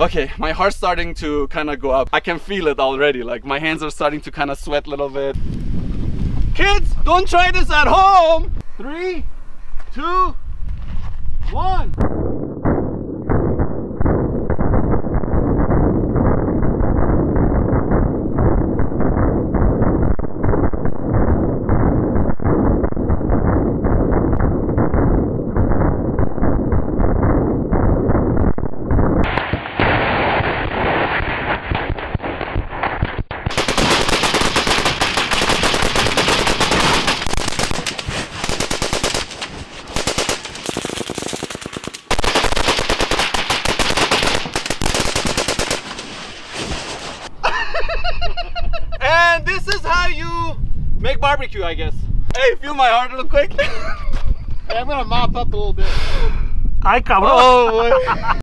Okay, my heart's starting to kind of go up. I can feel it already. Like my hands are starting to kind of sweat a little bit. Kids, don't try this at home. Three, two, make barbecue, I guess. Hey, feel my heart real quick. Hey, I'm gonna mop up a little bit. I cabrón. oh,